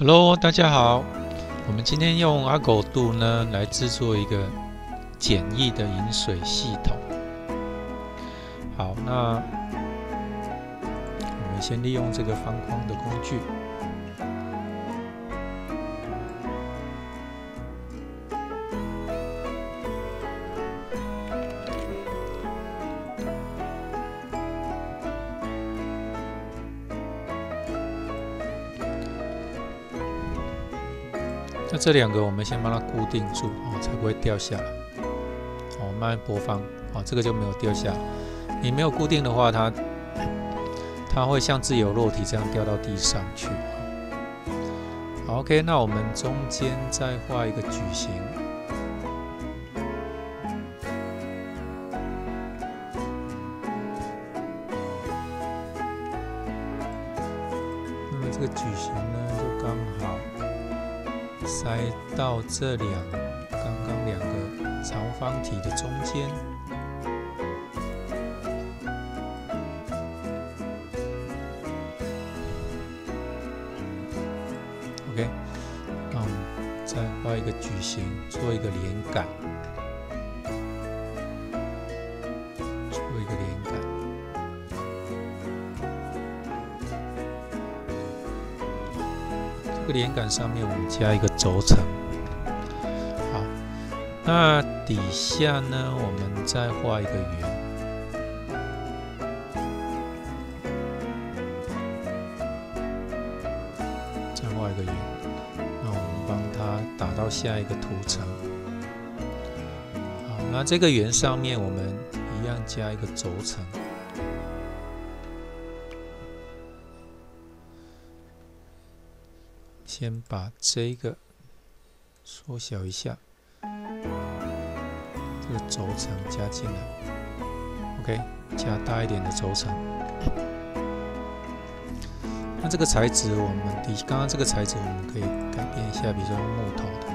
Hello，大家好。我们今天用阿狗度呢来制作一个简易的饮水系统。好，那我们先利用这个方框的工具。这两个我们先帮它固定住哦，才不会掉下来。哦，慢慢播放哦，这个就没有掉下。你没有固定的话，它它会像自由落体这样掉到地上去。，OK，那我们中间再画一个矩形。那么这个矩形呢，就刚好。塞到这两刚刚两个长方体的中间，OK，那我们再画一个矩形，做一个连杆，连杆上面我们加一个轴承，好，那底下呢，我们再画一个圆，再画一个圆，那我们帮它打到下一个图层。好，那这个圆上面我们一样加一个轴承。先把这个缩小一下，这个轴承加进来，OK，加大一点的轴承。那这个材质，我们底刚刚这个材质我们可以改变一下，比如说木头的。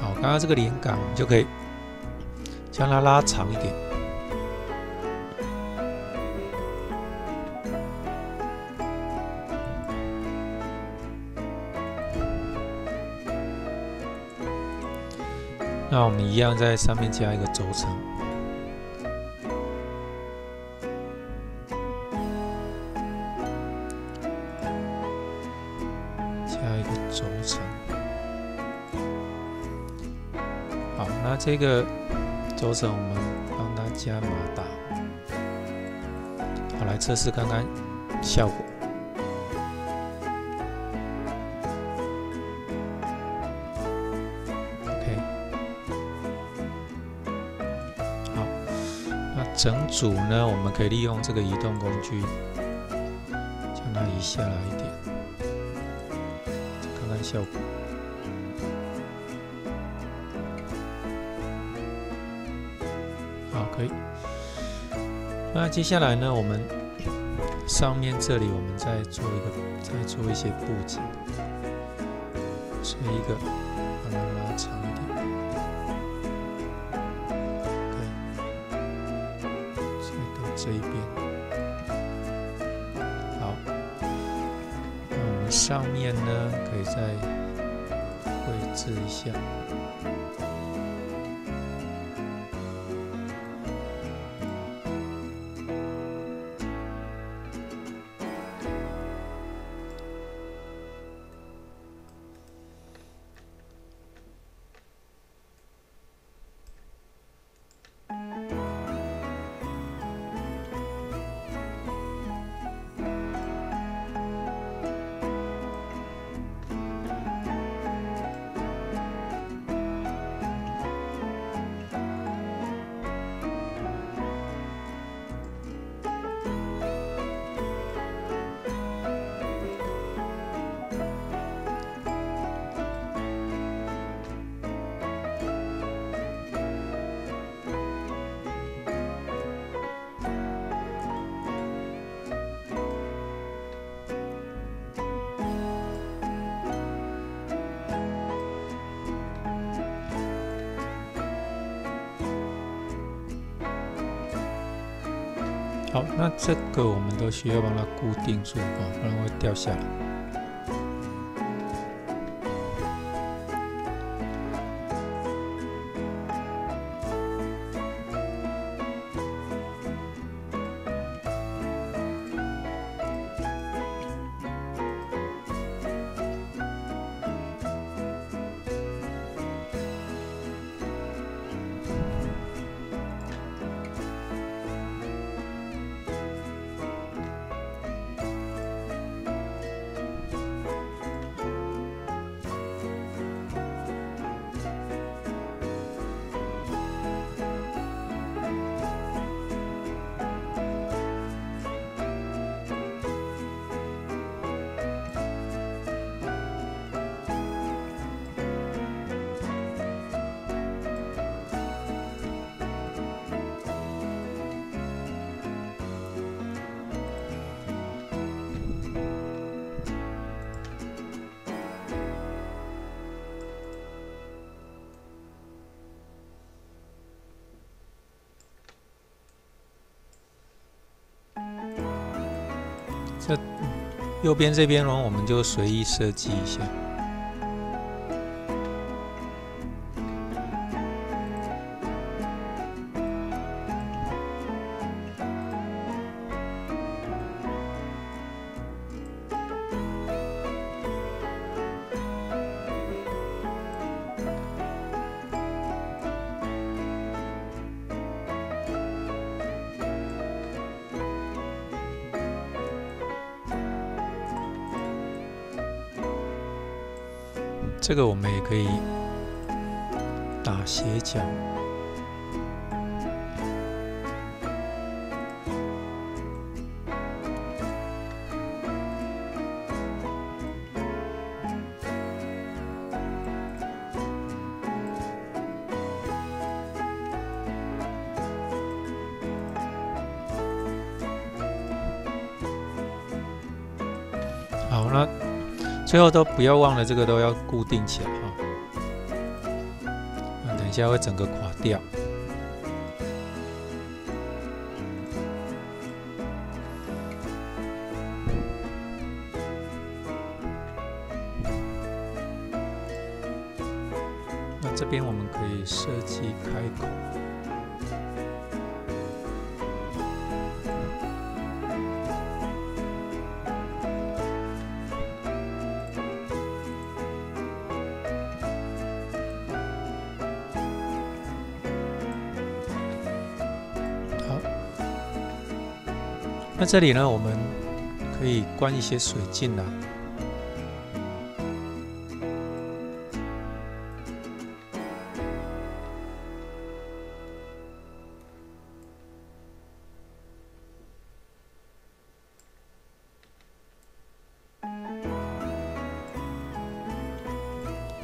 好，刚刚这个连杆我们就可以将它拉长一点。那我们一样在上面加一个轴承，加一个轴承。好，那这个轴承我们帮它加马达，好来测试看看效果。整组呢，我们可以利用这个移动工具将它移下来一点，看看效果。好，可以。那接下来呢，我们上面这里我们再做一个，再做一些布置，这一个上面呢，可以再绘制一下。好，那这个我们都需要把它固定住啊，不然会掉下来。这右边这边然后，我们就随意设计一下。这个我们也可以打斜角。好，那。最后都不要忘了，这个都要固定起来哈，那等一下会整个垮掉。那这边我们可以设计开口。那这里呢，我们可以灌一些水进来。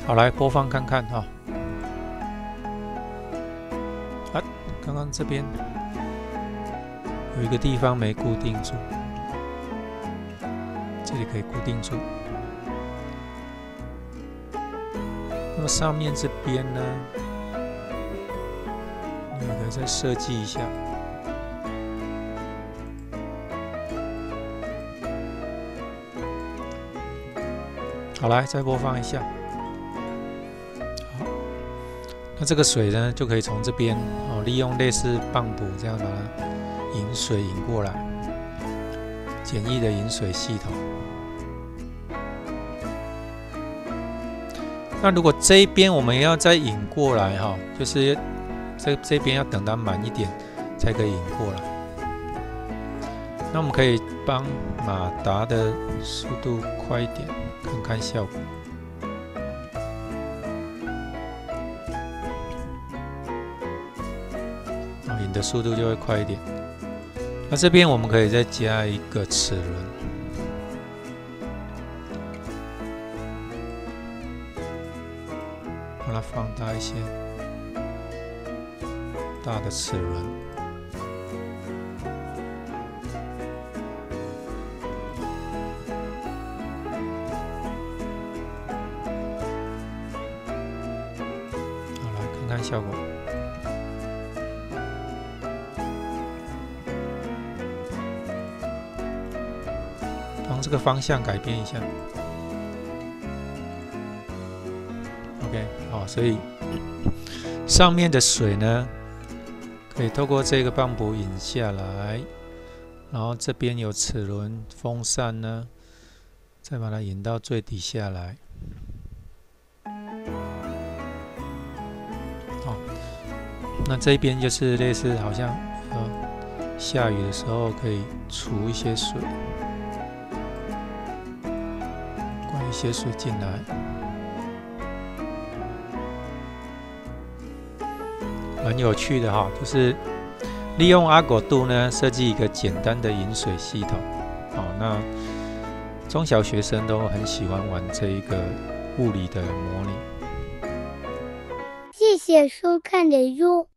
好，来播放看看哈。啊，刚刚这边。有一个地方没固定住，这里可以固定住。那么上面这边呢，你可以再设计一下。好，来再播放一下。好，那这个水呢，就可以从这边哦，利用类似泵补这样把它。引水引过来，简易的引水系统。那如果这边我们要再引过来哈，就是这这边要等它满一点才可以引过来。那我们可以帮马达的速度快一点，看看效果。引的速度就会快一点。那这边我们可以再加一个齿轮，把它放大一些，大的齿轮。好，来看看效果。从这个方向改变一下，OK，好，所以上面的水呢，可以透过这个泵补引下来，然后这边有齿轮风扇呢，再把它引到最底下来。好，那这边就是类似好像呃下雨的时候可以储一些水。些水进来，很有趣的哈，就是利用阿果度呢设计一个简单的饮水系统。好，那中小学生都很喜欢玩这一个物理的模拟。谢谢收看的哟。